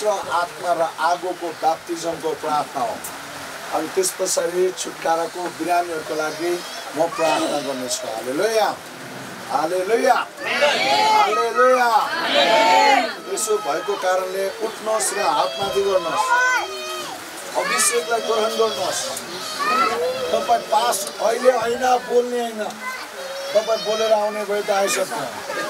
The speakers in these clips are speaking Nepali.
पवित्र आत्मा र आगोको बाप्तिजमको प्रार्थना हो। अनि त्यस पछाडि छुटकाराको बिरामीहरूको लागि म प्रार्थना गर्नेछु। हाले लोया हाले लोया हाले लोया यसो भएको कारणले उठ्नुहोस् र हातमाथि गर्नुहोस्। अभिषेकलाई ग्रहण गर्नुहोस्। तपाईँ पास अहिले होइन बोल्ने होइन। तपाईँ बोलेर आउने भए त आइसक्नु।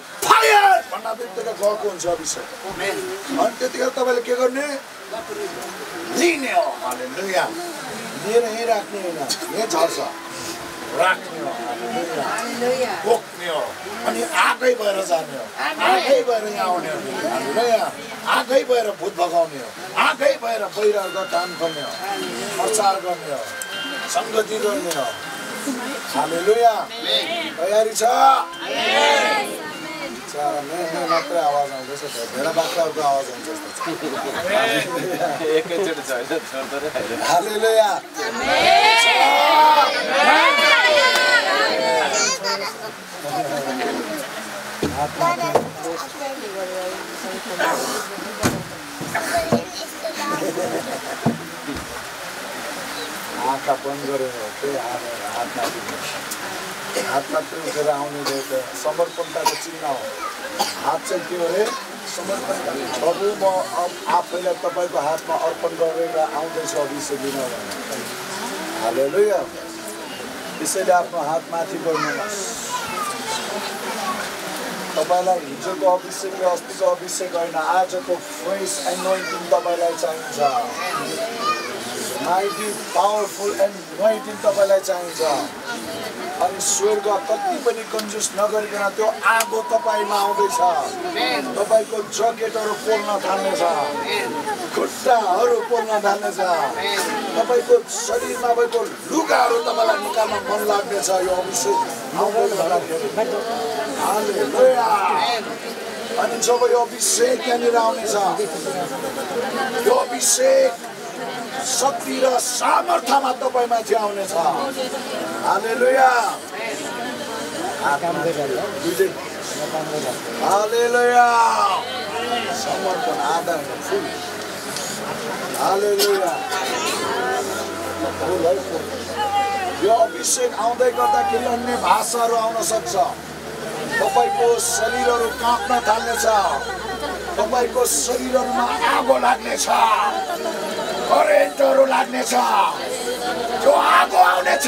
फायर भन्दा बित्तिकै गएको हुन्छ अभिषेक। अनि त्यतिखेर तपाईँले के गर्ने? लिने हो। हालेलुया लिएर यहीँ राख्ने होइन। यहीँ झर्छ। राख्ने हो। हालेलुया बोक्ने हो। अनि आगै भएर जाने हो। आगै भएर यहाँ आउने हो। हालेलुया आगै भएर भूत भगाउने हो। आगै भएर बहिरहरूको काम गर्ने हो। प्रचार गर्ने हो। सङ्गति गर्ने हो। हालेलुया तयारी छ? मात्रै आवाज आउँदैछ भेडा बाख्राहरूको आवाज आउँछ आँखा बन्द गरेर हो त्यही हात हात माथि हात मात्रै उठेर आउने त समर्पणताको चिन्ह हो। हात चाहिँ के अरे समर्पण प्रभु म आफैलाई तपाईँको हातमा अर्पण गरेर आउँदैछु अभिषेक लिन भनेर हालेलुया। त्यसैले आफ्नो हात माथि गर्नुहोस्। तपाईँलाई हिजोको अभिषेक र अस्तिको अभिषेक होइन आजको फ्रेस एनोइन्टिङ तपाईँलाई चाहिन्छ। माइटी पावरफुल एनोइन्टिङ तपाईँलाई चाहिन्छ। अनि स्वर्ग कति पनि कन्जुस नगरिकन त्यो आगो तपाईँमा आउँदैछ। तपाईँको जकेटहरू पोल्न थाल्नेछ। खुट्टाहरू पोल्न थाल्नेछ। तपाईँको शरीरमा भएको लुगाहरू तपाईँलाई निकाल्न मन लाग्नेछ। यो अभिषेक आउँदै गर्दाखेरि हालेलुया। अनि जब यो अभिषेक यहाँनिर आउनेछ यो अभिषेक शक्ति र सामर्थ्यमा तपाईँमाथि आउनेछ। यो अभिषेक आउँदै गर्दाखेरि अन्य भाषाहरू आउन सक्छ। तपाईँको शरीरहरू काँप्न थाल्नेछ। तपाईँको शरीरहरूमा आगो लाग्नेछ। करेन्टहरू लाग्नेछ। त्यो आगो आउनेछ।